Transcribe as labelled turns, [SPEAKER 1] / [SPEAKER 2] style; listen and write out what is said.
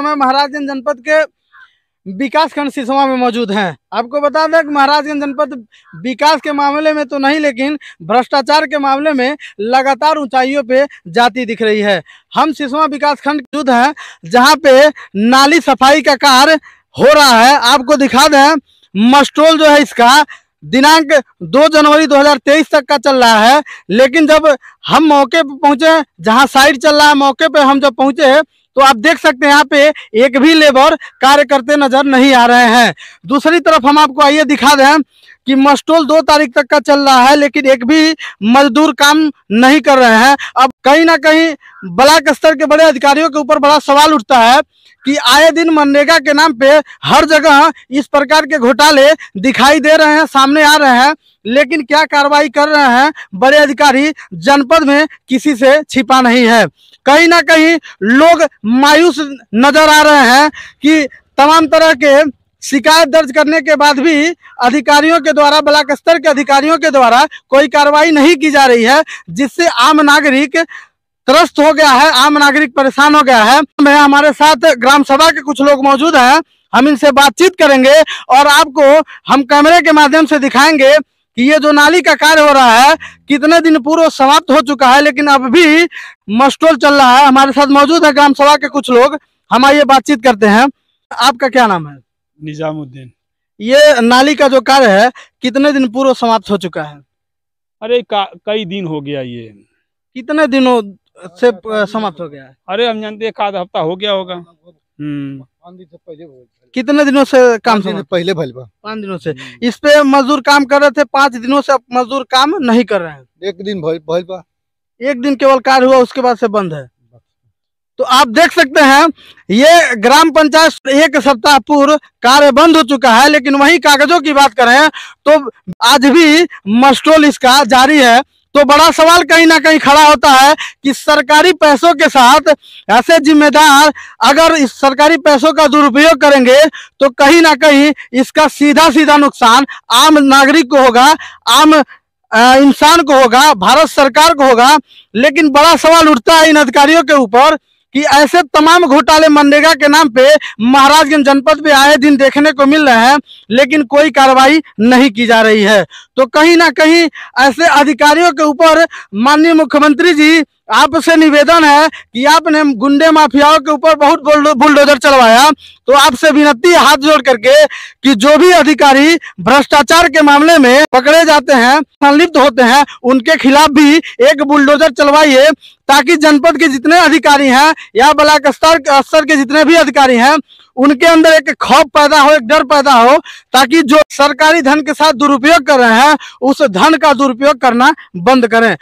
[SPEAKER 1] समय महाराजगंज जनपद के विकास खंड सिसवा में मौजूद हैं। आपको बता दें कि महाराजगंज जनपद विकास के मामले में तो नहीं, लेकिन भ्रष्टाचार के मामले में लगातार ऊंचाइयों पे जाती दिख रही है। हम सिसवा विकास खंड मौजूद हैं, जहाँ पे नाली सफ़ाई का कार्य हो रहा है। आपको दिखा दें, मस्टोल जो है इसका दिनांक 2 जनवरी 2023 तक का चल रहा है। लेकिन जब हम मौके पे पहुँचे, जहाँ साइड चल रहा है, मौके पर हम जब पहुँचे तो आप देख सकते हैं यहाँ पे एक भी लेबर कार्य करते नज़र नहीं आ रहे हैं। दूसरी तरफ़ हम आपको आइए दिखा दें। कि मस्टोल दो तारीख तक का चल रहा है, लेकिन एक भी मजदूर काम नहीं कर रहे हैं। अब कहीं ना कहीं ब्लॉक स्तर के बड़े अधिकारियों के ऊपर बड़ा सवाल उठता है कि आए दिन मनरेगा के नाम पे हर जगह इस प्रकार के घोटाले दिखाई दे रहे हैं, सामने आ रहे हैं, लेकिन क्या कार्रवाई कर रहे हैं, बड़े अधिकारी जनपद में किसी से छिपा नहीं है। कहीं ना कहीं लोग मायूस नज़र आ रहे हैं कि तमाम तरह के शिकायत दर्ज करने के बाद भी अधिकारियों के द्वारा, ब्लॉक स्तर के अधिकारियों के द्वारा कोई कार्रवाई नहीं की जा रही है, जिससे आम नागरिक त्रस्त हो गया है, आम नागरिक परेशान हो गया है। मैं हमारे साथ ग्राम सभा के कुछ लोग मौजूद हैं, हम इनसे बातचीत करेंगे और आपको हम कैमरे के माध्यम से दिखाएँगे कि ये जो नाली का कार्य हो रहा है, कितने दिन पूर्व समाप्त हो चुका है, लेकिन अब भी मस्टोल चल रहा है। हमारे साथ मौजूद है ग्राम सभा के कुछ लोग, हम आइए बातचीत करते हैं। आपका क्या नाम है?
[SPEAKER 2] निजामुद्दीन।
[SPEAKER 1] ये नाली का जो कार्य है कितने दिन पूर्व समाप्त हो चुका है?
[SPEAKER 2] अरे कई दिन हो गया ये।
[SPEAKER 1] कितने दिनों से समाप्त हो गया है?
[SPEAKER 2] अरे हम जानते एक आध हफ़्ता हो गया होगा। हम्म।
[SPEAKER 1] कितने दिनों से काम समाप्त?
[SPEAKER 3] पहले भइल बा।
[SPEAKER 1] पाँच दिनों से। इस पे मजदूर काम कर रहे थे पाँच दिनों से मजदूर काम नहीं कर रहे हैं।
[SPEAKER 3] एक दिन भइल
[SPEAKER 1] एक दिन केवल कार्य हुआ उसके बाद से बंद है। तो आप देख सकते हैं, ये ग्राम पंचायत एक सप्ताह पूर्व कार्य बंद हो चुका है, लेकिन वही कागजों की बात करें तो आज भी मस्टोल इसका जारी है। तो बड़ा सवाल कहीं ना कहीं खड़ा होता है कि सरकारी पैसों के साथ ऐसे जिम्मेदार अगर इस सरकारी पैसों का दुरुपयोग करेंगे तो कहीं ना कहीं इसका सीधा सीधा नुकसान आम नागरिक को होगा, आम इंसान को होगा, भारत सरकार को होगा। लेकिन बड़ा सवाल उठता है इन अधिकारियों के ऊपर कि ऐसे तमाम घोटाले मनरेगा के नाम पे महाराजगंज जनपद में आए दिन देखने को मिल रहे हैं, लेकिन कोई कार्रवाई नहीं की जा रही है। तो कहीं ना कहीं ऐसे अधिकारियों के ऊपर माननीय मुख्यमंत्री जी आपसे निवेदन है कि आपने गुंडे माफियाओं के ऊपर बहुत बुलडोजर चलवाया। तो आपसे विनती हाथ जोड़ करके कि जो भी अधिकारी भ्रष्टाचार के मामले में पकड़े जाते हैं, संलिप्त होते हैं, उनके खिलाफ भी एक बुलडोजर चलवाइए, ताकि जनपद के जितने अधिकारी हैं या ब्लॉक स्तर स्तर के जितने भी अधिकारी हैं, उनके अंदर एक खौफ पैदा हो, एक डर पैदा हो, ताकि जो सरकारी धन के साथ दुरुपयोग कर रहे हैं, उस धन का दुरुपयोग करना बंद करें।